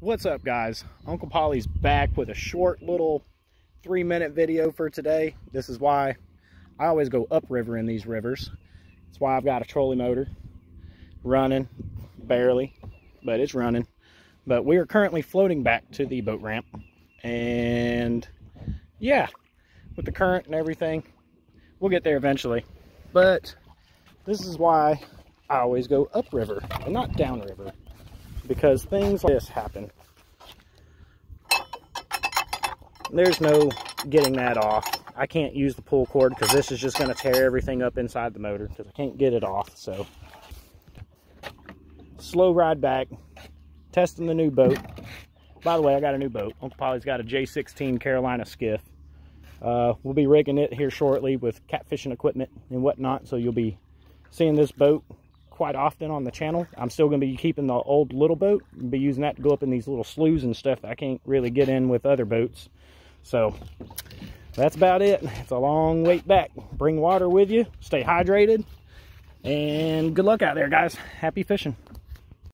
What's up guys? Uncle Pauly's back with a short little three minute video for today. This is why I always go upriver in these rivers. That's why I've got a trolley motor running, barely, but it's running. But we are currently floating back to the boat ramp and yeah, with the current and everything, we'll get there eventually. But this is why I always go upriver and not downriver because things like this happen. There's no getting that off. I can't use the pull cord because this is just going to tear everything up inside the motor because I can't get it off. So, slow ride back, testing the new boat. By the way, I got a new boat. Uncle Pauly's got a J16 Carolina skiff. Uh, we'll be rigging it here shortly with catfishing equipment and whatnot. So you'll be seeing this boat quite often on the channel. I'm still going to be keeping the old little boat. Be using that to go up in these little sloughs and stuff that I can't really get in with other boats. So that's about it. It's a long wait back. Bring water with you. Stay hydrated. And good luck out there, guys. Happy fishing.